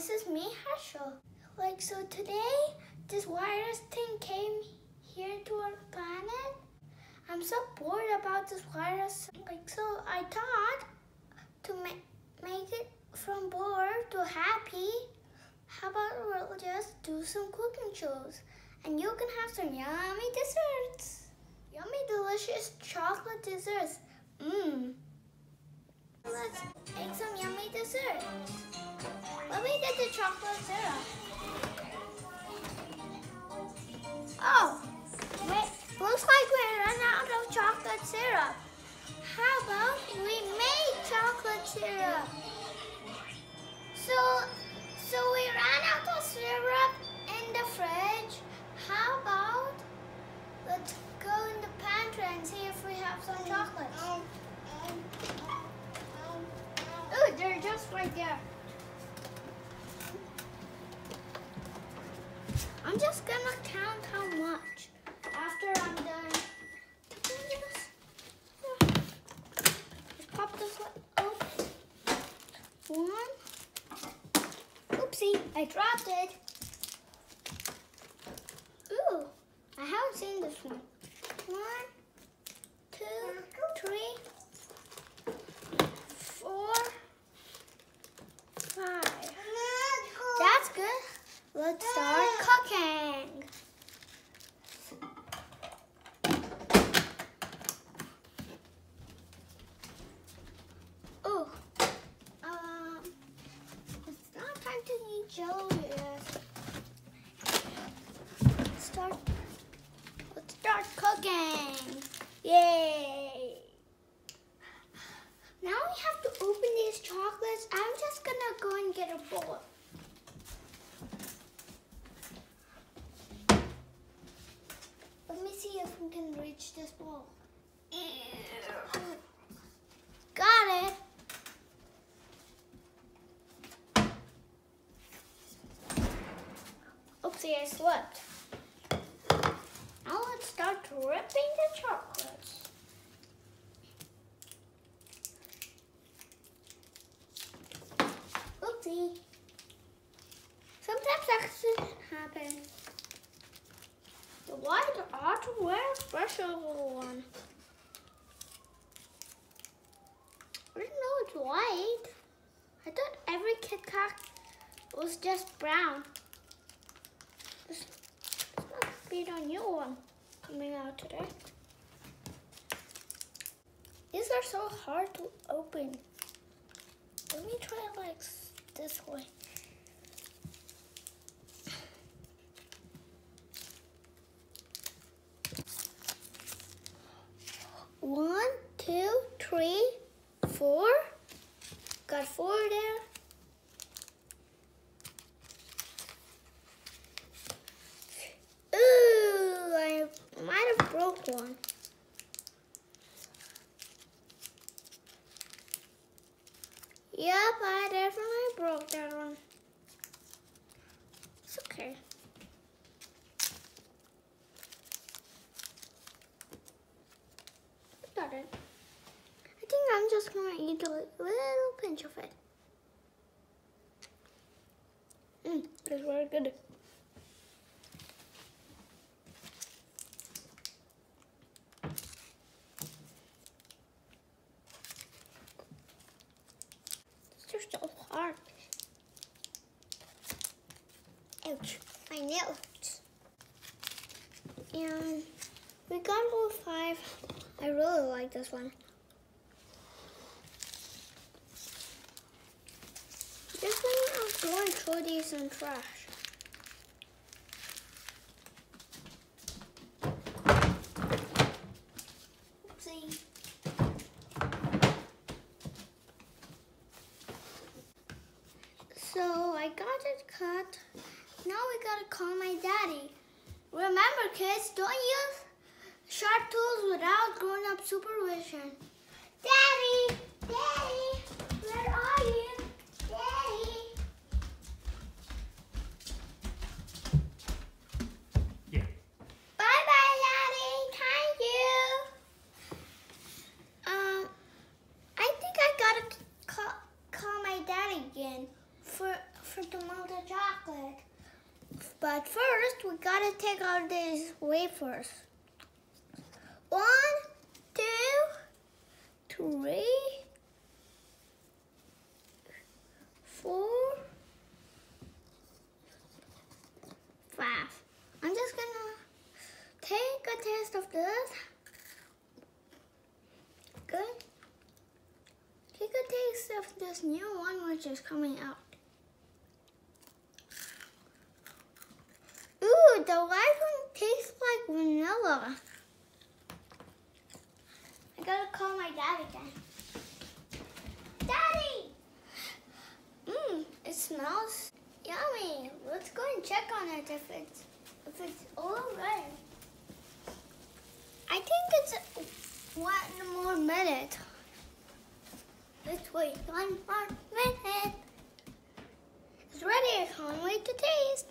this is me, Harshil. Like, so today, this virus thing came here to our planet. I'm so bored about this virus. Like, so I thought to ma- make it from bored to happy, how about we'll just do some cooking shows? And you can have some yummy desserts. Yummy, delicious chocolate desserts. Mmm. Let's make some yummy dessert. Let me get the chocolate syrup. Oh, wait, looks like we ran out of chocolate syrup. How about we make chocolate syrup? So, so we ran out of syrup in the fridge. How about let's go in the pantry and see if we have some chocolates. Oh, they're just right there. I'm just gonna count how much after I'm done. Just pop this one. Oopsie, I dropped it. Ooh, I haven't seen this. One, two, three, four, five. That's good. Let's start cooking. Oh, um, it's not time to eat jello yet. Let's start. Let's start cooking. Yay! Now we have to open these chocolates. I'm just gonna go and get a bowl. Let me see if we can reach this bowl. Got it. Oopsie, I slipped. Now let's start ripping the chocolates. Oopsie. Sometimes accidents happen. The ought to wear a special one. I didn't know it's white. I thought every Kit Kat was just brown. This, must be the new one coming out today. These are so hard to open. Let me try it like this way. One, two, three, four. Got four there. Ooh, I might have broke one. Yep, I definitely broke that one. It's okay. Got it. Just gonna eat a little pinch of it. Mmm, it's very good. It's just so hard. Ouch, my nails. And we got all five. I really like this one. This one I'm going to throw these in trash. Oopsie. So I got it cut. Now we gotta call my daddy. Remember, kids, don't use sharp tools without grown-up supervision. Daddy! Daddy! Where are you? Daddy! Yeah. Bye-bye, Daddy! Thank you! Um, I think I gotta call, call my dad again for for to melt the chocolate. But first, we gotta take out these wafers. One, two, three, four, five. I'm just gonna take a taste of this. Good. Take a taste of this new one which is coming out. Ooh, the white one tastes like vanilla. I gotta call my dad again. Daddy! Mmm, it smells yummy. Let's go and check on it if it's if it's all right. I think it's one more minute. Let's wait one more minute. It's ready. I can't wait to taste.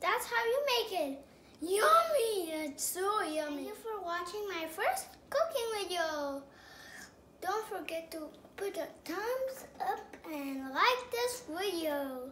That's how you make it. Yummy! It's so yummy. Thank you for watching my first cooking video. Don't forget to put a thumbs up and like this video.